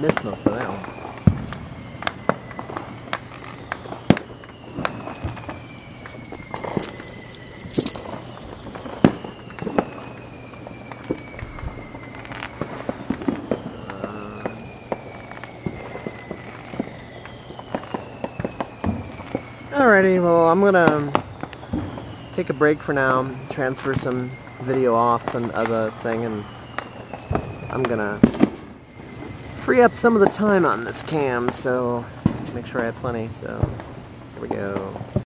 missed most of that one. Alrighty, well I'm gonna um, take a break for now, transfer some video off and other thing, and I'm gonna free up some of the time on this cam, so make sure I have plenty, so here we go.